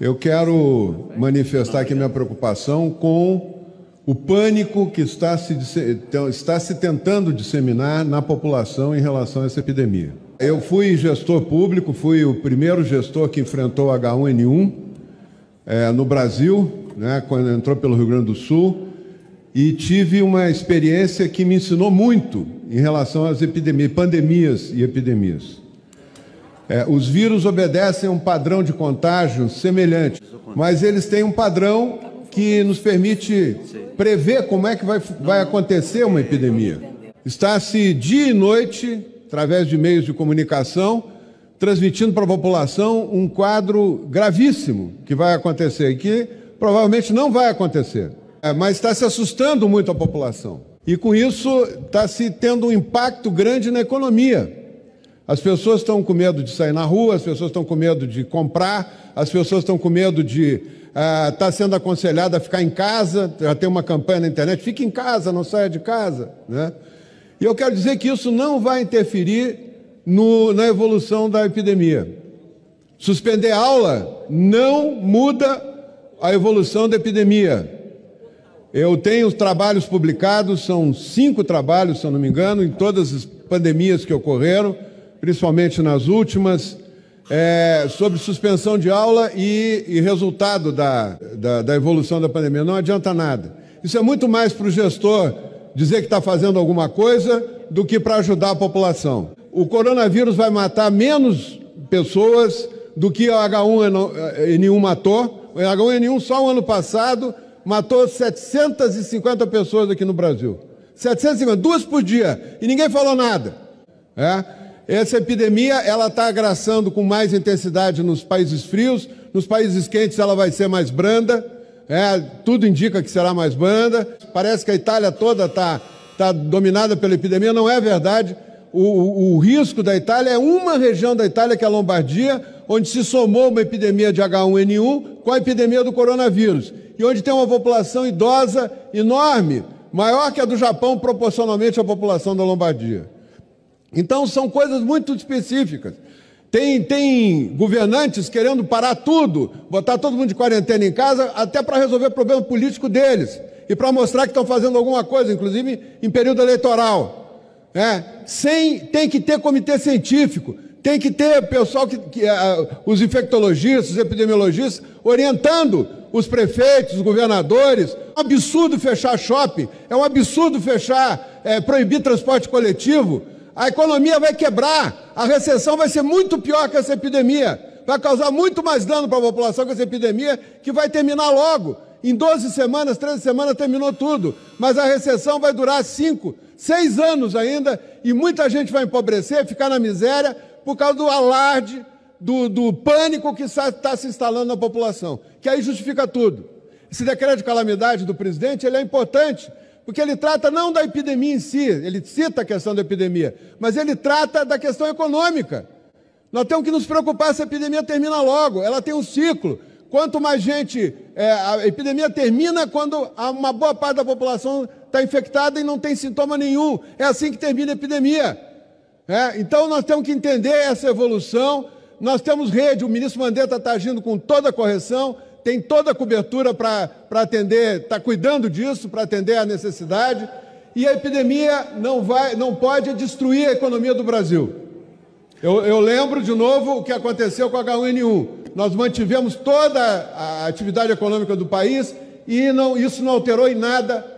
Eu quero manifestar aqui minha preocupação com o pânico que está se, está se tentando disseminar na população em relação a essa epidemia. Eu fui gestor público, fui o primeiro gestor que enfrentou H1N1 é, no Brasil, né, quando entrou pelo Rio Grande do Sul, e tive uma experiência que me ensinou muito em relação às epidemias, pandemias e epidemias. É, os vírus obedecem a um padrão de contágio semelhante, mas eles têm um padrão que nos permite prever como é que vai, vai acontecer uma epidemia. Está-se dia e noite, através de meios de comunicação, transmitindo para a população um quadro gravíssimo que vai acontecer e que provavelmente não vai acontecer. É, mas está se assustando muito a população. E com isso está se tendo um impacto grande na economia. As pessoas estão com medo de sair na rua, as pessoas estão com medo de comprar, as pessoas estão com medo de estar ah, tá sendo aconselhada a ficar em casa. Já tem uma campanha na internet: fique em casa, não saia de casa. Né? E eu quero dizer que isso não vai interferir no, na evolução da epidemia. Suspender aula não muda a evolução da epidemia. Eu tenho trabalhos publicados, são cinco trabalhos, se eu não me engano, em todas as pandemias que ocorreram principalmente nas últimas, é, sobre suspensão de aula e, e resultado da, da, da, evolução da pandemia. Não adianta nada. Isso é muito mais para o gestor dizer que está fazendo alguma coisa do que para ajudar a população. O coronavírus vai matar menos pessoas do que o H1N1 matou. O H1N1 só o ano passado matou 750 pessoas aqui no Brasil. 750, duas por dia. E ninguém falou nada. É? Essa epidemia ela está agraçando com mais intensidade nos países frios, nos países quentes ela vai ser mais branda, é, tudo indica que será mais branda. Parece que a Itália toda está tá dominada pela epidemia, não é verdade. O, o, o, risco da Itália é uma região da Itália, que é a Lombardia, onde se somou uma epidemia de H1N1 com a epidemia do coronavírus, e onde tem uma população idosa enorme, maior que a do Japão proporcionalmente à população da Lombardia. Então são coisas muito específicas. Tem, tem governantes querendo parar tudo, botar todo mundo de quarentena em casa, até para resolver o problema político deles e para mostrar que estão fazendo alguma coisa, inclusive em período eleitoral. É, sem, tem que ter comitê científico, tem que ter pessoal que, que uh, os infectologistas, os epidemiologistas, orientando os prefeitos, os governadores. É um absurdo fechar shopping, é um absurdo fechar, é, proibir transporte coletivo a economia vai quebrar, a recessão vai ser muito pior que essa epidemia, vai causar muito mais dano para a população que essa epidemia, que vai terminar logo. Em 12 semanas, 13 semanas terminou tudo, mas a recessão vai durar 5, 6 anos ainda, e muita gente vai empobrecer, ficar na miséria, por causa do alarde, do, do pânico que está se instalando na população, que aí justifica tudo. Esse decreto de calamidade do presidente ele é importante, porque ele trata não da epidemia em si, ele cita a questão da epidemia, mas ele trata da questão econômica. Nós temos que nos preocupar se a epidemia termina logo, ela tem um ciclo. Quanto mais gente. É, a epidemia termina quando uma boa parte da população está infectada e não tem sintoma nenhum. É assim que termina a epidemia. É, então nós temos que entender essa evolução. Nós temos rede, o ministro Mandetta está agindo com toda a correção tem toda a cobertura para atender, está cuidando disso, para atender a necessidade. E a epidemia não, vai, não pode destruir a economia do Brasil. Eu, eu lembro de novo o que aconteceu com a H1N1. Nós mantivemos toda a atividade econômica do país e não, isso não alterou em nada